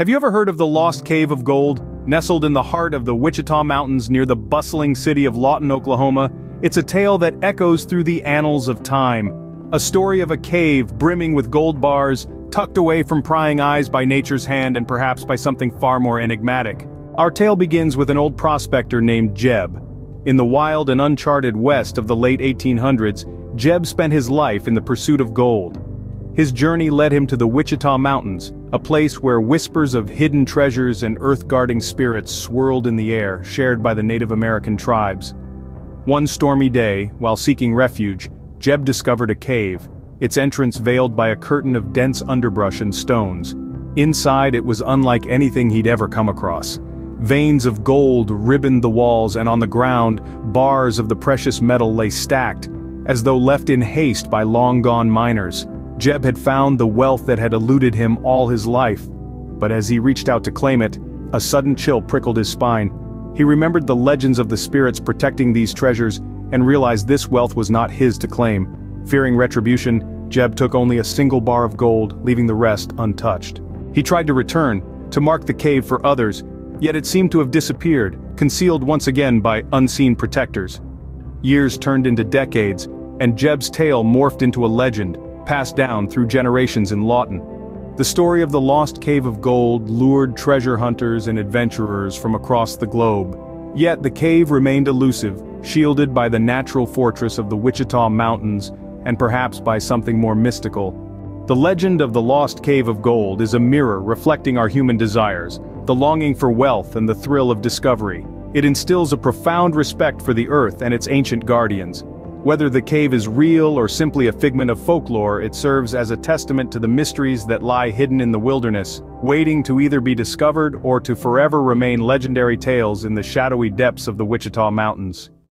Have you ever heard of the Lost Cave of Gold? Nestled in the heart of the Wichita Mountains near the bustling city of Lawton, Oklahoma, it's a tale that echoes through the annals of time. A story of a cave brimming with gold bars, tucked away from prying eyes by nature's hand and perhaps by something far more enigmatic. Our tale begins with an old prospector named Jeb. In the wild and uncharted west of the late 1800s, Jeb spent his life in the pursuit of gold. His journey led him to the Wichita Mountains, a place where whispers of hidden treasures and earth-guarding spirits swirled in the air, shared by the Native American tribes. One stormy day, while seeking refuge, Jeb discovered a cave, its entrance veiled by a curtain of dense underbrush and stones. Inside it was unlike anything he'd ever come across. Veins of gold ribboned the walls and on the ground, bars of the precious metal lay stacked, as though left in haste by long-gone miners. Jeb had found the wealth that had eluded him all his life. But as he reached out to claim it, a sudden chill prickled his spine. He remembered the legends of the spirits protecting these treasures and realized this wealth was not his to claim. Fearing retribution, Jeb took only a single bar of gold, leaving the rest untouched. He tried to return, to mark the cave for others, yet it seemed to have disappeared, concealed once again by unseen protectors. Years turned into decades, and Jeb's tale morphed into a legend, passed down through generations in Lawton. The story of the lost cave of gold lured treasure hunters and adventurers from across the globe. Yet the cave remained elusive, shielded by the natural fortress of the Wichita Mountains, and perhaps by something more mystical. The legend of the lost cave of gold is a mirror reflecting our human desires, the longing for wealth and the thrill of discovery. It instills a profound respect for the earth and its ancient guardians, whether the cave is real or simply a figment of folklore, it serves as a testament to the mysteries that lie hidden in the wilderness, waiting to either be discovered or to forever remain legendary tales in the shadowy depths of the Wichita Mountains.